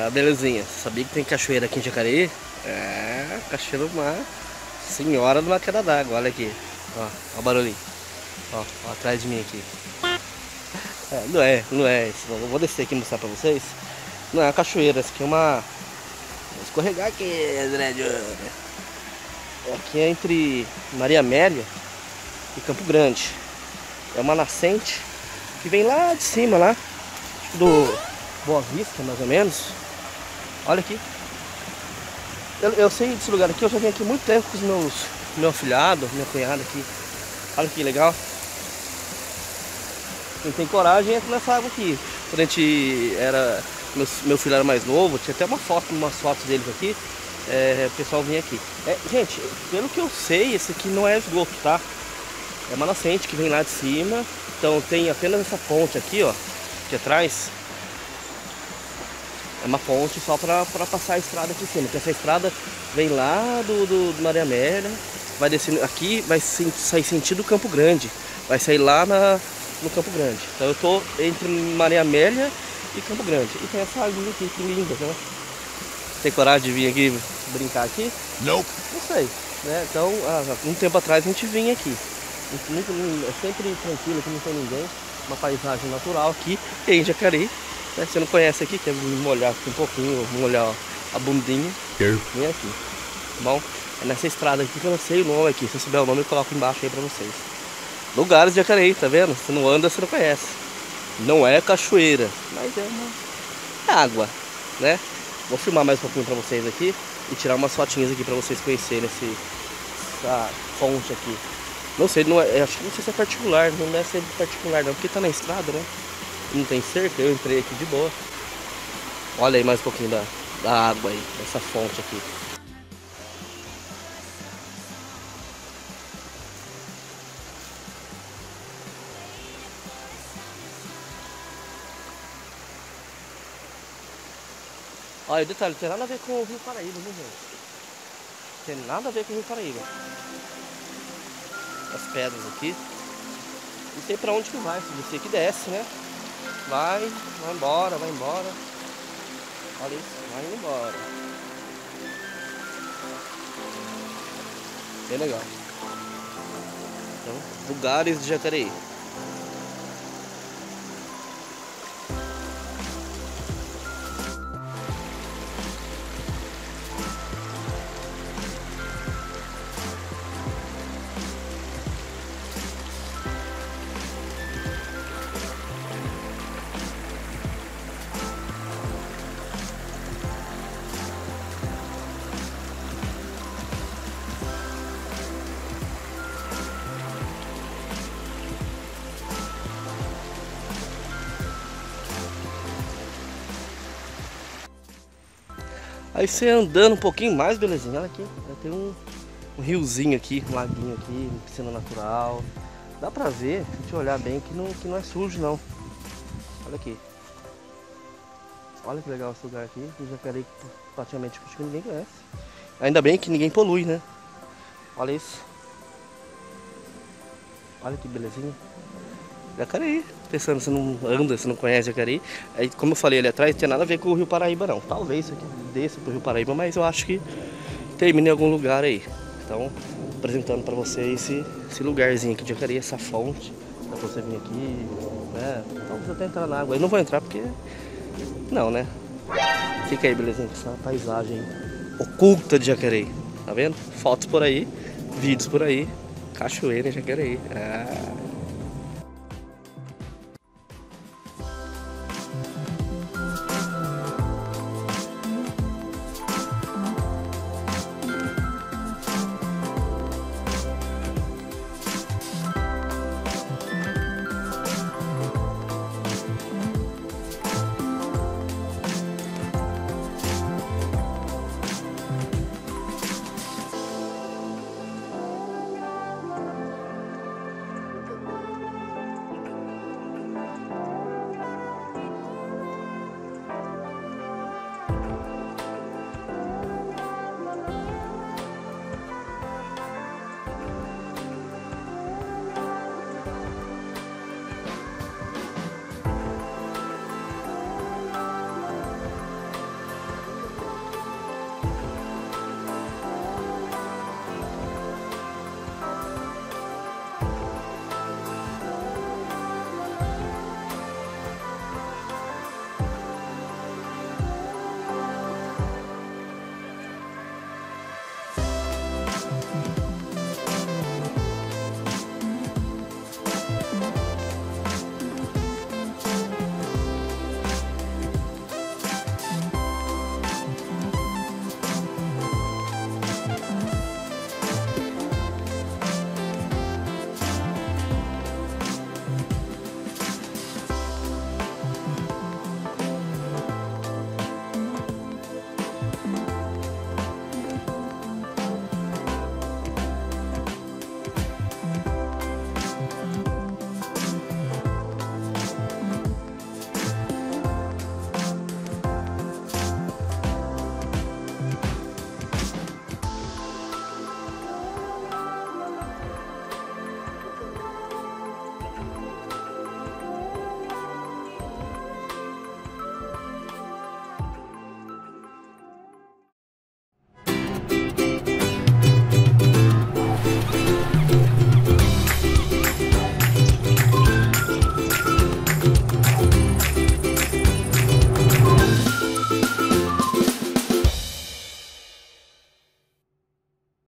Ah, belezinha. Sabia que tem cachoeira aqui em Jacareí? É, cachoeira do mar. Senhora de uma queda d'água, olha aqui. Ó, ó o barulhinho. Ó, ó, atrás de mim aqui. É, não é, não é isso. Eu vou descer aqui e mostrar pra vocês. Não é uma cachoeira, isso aqui é uma. Vou escorregar aqui, André Júnior. Aqui é entre Maria Amélia e Campo Grande. É uma nascente que vem lá de cima, lá do Boa Vista, mais ou menos. Olha aqui. Eu, eu sei desse lugar aqui, eu já venho aqui muito tempo com os meus meu afilhado, minha cunhada aqui. Olha que legal. Quem tem coragem entra nessa água aqui. Quando a gente era. Meu, meu filho era mais novo, tinha até uma foto, umas fotos deles aqui. É, o pessoal vinha aqui. É, gente, pelo que eu sei, esse aqui não é esgoto, tá? É uma nascente que vem lá de cima. Então tem apenas essa ponte aqui, ó, aqui atrás. É uma ponte só para passar a estrada aqui em cima. Porque essa estrada vem lá do, do, do Maria Amélia, vai descendo aqui, vai sair sentido Campo Grande. Vai sair lá na, no Campo Grande. Então eu tô entre Maria Amélia e Campo Grande. E tem essa aguinha aqui, que linda, né? Tem coragem de vir aqui brincar aqui? Não. Não sei. Né? Então, há um tempo atrás a gente vinha aqui. Muito, é sempre tranquilo, aqui não tem ninguém. Uma paisagem natural aqui em Jacareí. Né? Você não conhece aqui, quer molhar aqui um pouquinho, molhar a bundinha. Vem aqui. Tá bom? É nessa estrada aqui que eu não sei o nome aqui. Se eu souber o nome, eu coloco embaixo aí pra vocês. Lugares de Jacareí, tá vendo? Se não anda, você não conhece. Não é cachoeira, mas é uma é água, né? Vou filmar mais um pouquinho pra vocês aqui e tirar umas fotinhas aqui pra vocês conhecerem esse, essa fonte aqui. Não sei, não é, acho que não sei se é particular, não deve ser particular não, porque tá na estrada, né? Não tem cerca, eu entrei aqui de boa. Olha aí mais um pouquinho da, da água aí, dessa fonte aqui. Olha, o detalhe, tem nada a ver com o Rio Paraíba, viu, gente? Tem nada a ver com o Rio Paraíba. As pedras aqui. Não sei pra onde que vai, se você que desce, né? Vai, vai embora, vai embora. Olha isso, vai embora. Bem legal. Então, lugares de Jacareí. Aí você andando um pouquinho mais, belezinha, olha aqui, tem um, um riozinho aqui, um laguinho aqui, piscina natural. Dá pra ver, se gente olhar bem, que não, que não é sujo não. Olha aqui. Olha que legal esse lugar aqui, um jacaré que praticamente que ninguém conhece. Ainda bem que ninguém polui, né? Olha isso. Olha que belezinha. Jacareí. Pensando se não anda, se não conhece Jacareí. Aí, como eu falei ali atrás, não tem nada a ver com o Rio Paraíba não. Talvez isso aqui desça pro Rio Paraíba, mas eu acho que termina em algum lugar aí. Então, apresentando para vocês esse, esse lugarzinho aqui de Jacareí, essa fonte. Pra você vir aqui, né? Você até entrar na água. Eu não vou entrar porque. Não, né? Fica aí, belezinha, com essa paisagem oculta de Jacareí. Tá vendo? Fotos por aí, vídeos por aí. Cachoeira em Jacareí. Ah.